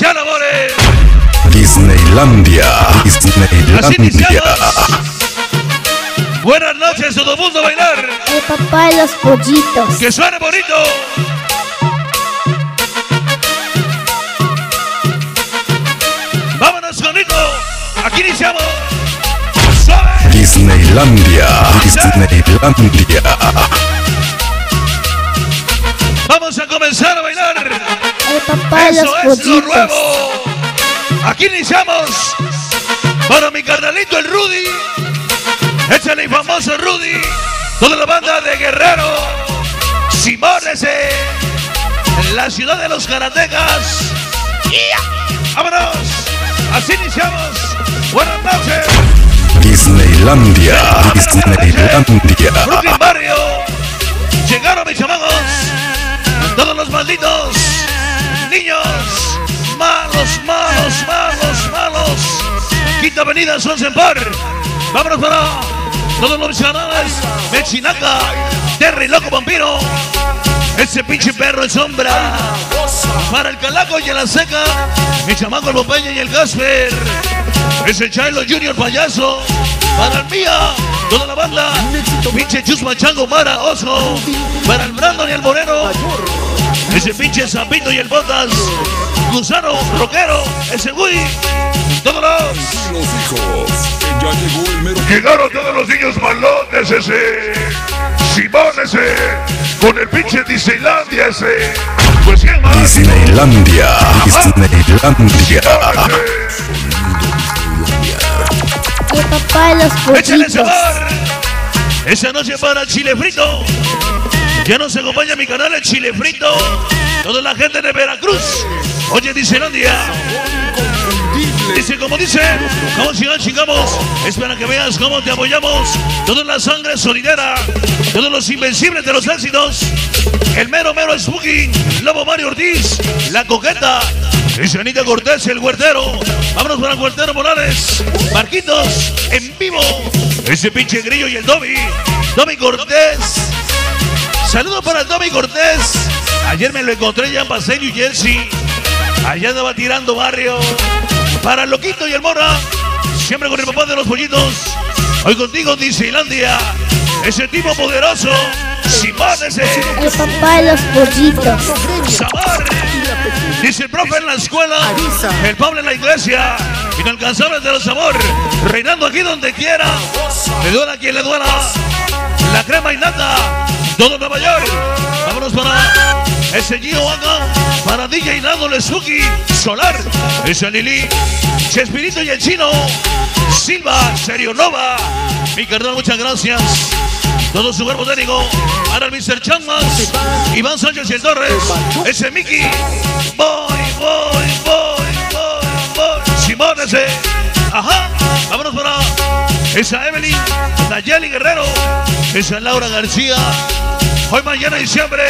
iniciar, amores. Disneylandia. Así iniciamos. Disneylandia. Buenas noches, todo mundo a bailar. El papá de los pollitos. Que suene bonito. Vámonos, bonito. Aquí iniciamos. Suave. Disneylandia. Disneylandia. Vamos a comenzar a bailar. Eso es lo nuevo. Aquí iniciamos. Para mi carnalito el Rudy. Échale el famoso Rudy. Toda la banda de Guerrero. Simones. eh, En la ciudad de los karatecas. ¡Ya! ¡Vámonos! Así iniciamos. Buenas noches. Disneylandia. Disneylandia. Brooklyn Barrio. Llegaron mis chamacos. Todos los malditos niños. Malos, malos, malos, malos. Quinta Avenida Sonsenpar. Vámonos para todos los canales. Mechinaca. Terry Loco Vampiro. Ese pinche perro en sombra. Para el Calaco y la seca. Mi chamaco el Popeye y el Gasper. Ese Chilo Junior payaso. Para el Mía. Toda la banda. Pinche Chusma Chango Mara Oso. Para el Brandon y el Moreno. Ese pinche Zapito y el Botas. Gusano, Roquero. Ese Woody. Todos los. Los hijos, que ya llegó el mero Llegaron todos los niños malotes ese. Simón ese. Con el pinche Disneylandia ese. Pues quién más. Disneylandia. Disneylandia. El papá de los Échale pollitos. sabor. Esa noche para Chile Frito. Ya nos acompaña mi canal el Chile Frito. Toda la gente de Veracruz. Oye, Disneylandia. Dice como dice, como si chingamos, es para que veas cómo te apoyamos. Toda la sangre solidera, todos los invencibles de los éxitos. El mero mero Spooky, Lobo Mario Ortiz, La Coqueta, y Anita Cortés, el huertero. Vámonos para el huertero Morales. Marquitos, en vivo. Ese pinche grillo y el Dobby. Dobby Cortés. Saludos para el Dobby Cortés. Ayer me lo encontré ya en Paseo New Jersey. Allá andaba tirando barrio. Para el Loquito y el Mora. Siempre con el papá de los pollitos. Hoy contigo, Disneylandia. Ese tipo poderoso. Simón ese. El papá de los pollitos. Sabor. Dice el profe en la escuela. El Pablo en la iglesia. Inalcanzables de los sabor. Reinando aquí donde quiera. Le duela a quien le duela. La crema y nata. Todo Nueva. Vámonos para ese Gio Wanga. Para DJ Nando Lezuki. Solar. Ese Lili. Chespirito y el chino. Silva. Serio Nova. Mi carnal, muchas gracias. Todo su cuerpo técnico. Para el Mr. Chamas. Iván Sánchez y el Torres. Ese Mickey. Voy, voy, voy, voy, voy. Simón ese. Ajá. Vámonos para esa Evelyn. Nayeli Guerrero. Esa Laura García. Hoy, mañana y siempre.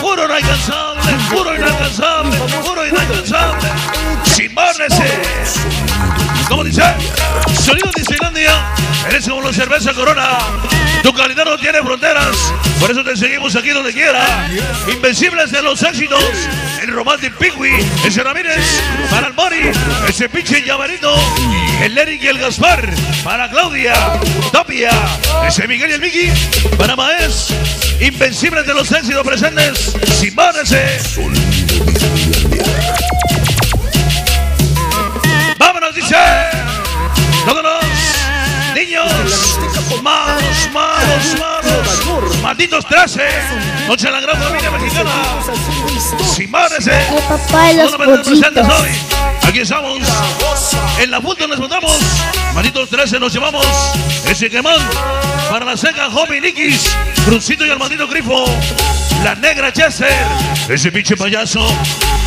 Puro inalcanzable. Puro inalcanzable. Puro inalcanzable. Simón ese. ¿Cómo dice? Sonido Disneylandia. Eres como la cerveza Corona. Tu calidad no tiene fronteras. Por eso te seguimos aquí donde quiera. Invencibles de los éxitos. El Romantic Pigui. Ese Ramírez. Para el Mori. Ese pinche llamarito. El Eric y el Gaspar. Para Claudia. Tapia. Ese Miguel y el Miki. Para Maes. Invencibles de los éxitos presentes. Simón ese. Vámonos, dice. Los niños. Malos, malos, malos. Malditos 13. Noche de la gran familia mexicana. Los Todos los presentes hoy. Aquí estamos. En la punta nos montamos. Malditos 13 nos llevamos. Ese quemón. Para la seca, Joven Nikis. Crucito y el maldito grifo. La negra Chester. Ese pinche payaso.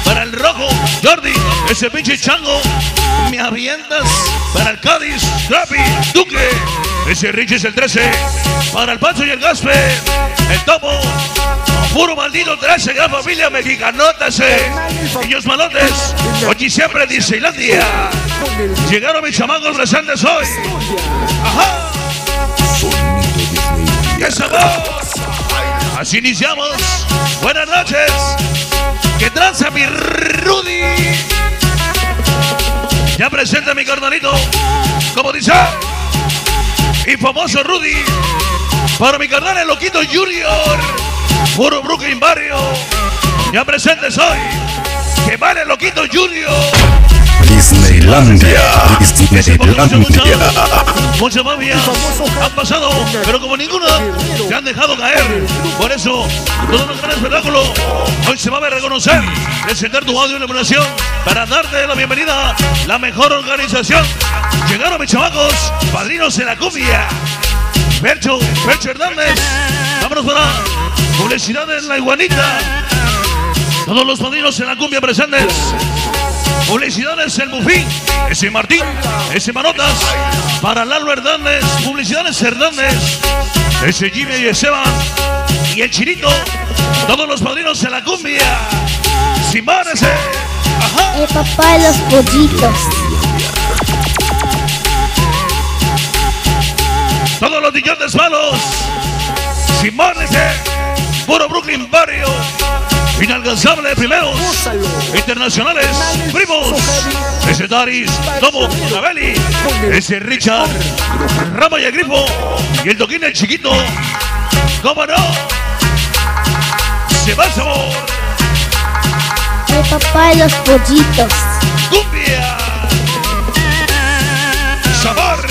Para el rojo, Jordi. Ese pinche chango. Me avientas. Para el Cádiz, Trapi, Duque. Ese Rich es el 13. Para el Pancho y el Gaspe. El Topo. Puro maldito 13, gran familia mexicanota ese. Niños malotes. Hoy y siempre Disneylandia. Llegaron mis chamacos presentes hoy. Ajá. ¡Qué sabor! Así iniciamos. Buenas noches. Que tranza mi Rudy. Ya presenta mi carnalito. Como dice. Y famoso Rudy. Para mi carnal el loquito Junior. Puro Brooklyn Barrio. Ya presente soy. Que vale loquito Junior. Disneylandia, Disneylandia. Muchas mafias han pasado, pero como ninguna se han dejado caer. Por eso, todo gran espectáculo. Hoy se va a reconocer, presentar tu audio en iluminación para darte la bienvenida. La mejor organización. Llegaron mis chavacos, padrinos en la cumbia. Percho, Percho Hernández. Vámonos para publicidad en la iguanita. Todos los padrinos en la cumbia presentes. Publicidades El Bufín, ese Martín, ese Manotas, para Lalo Hernández, Publicidades Hernández, ese Jimmy y Esteban, y el Chirito, todos los padrinos en la cumbia. Ese, ajá, El papá de los pollitos. todos los dillones malos. Ese, puro Brooklyn Barrio, inalcanzable primeros, internacionales, primos, ese Daris, Tomo, Nabeli, ese Richard, Rama y el Grifo, y el Toquín el chiquito, ¿cómo no? Se va el sabor, El papá de los pollitos. cumbia, sabor,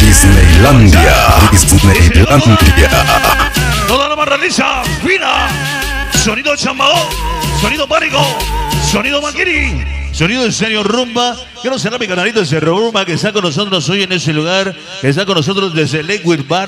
Disneylandia, Disneylandia. toda la marraniza, fina, sonido chambao, sonido pánico, sonido manguiri. Sonido de serio rumba. Quiero cerrar mi canalito de Cerro Rumba que está con nosotros hoy en ese lugar. Que está con nosotros desde Lakewood Bar.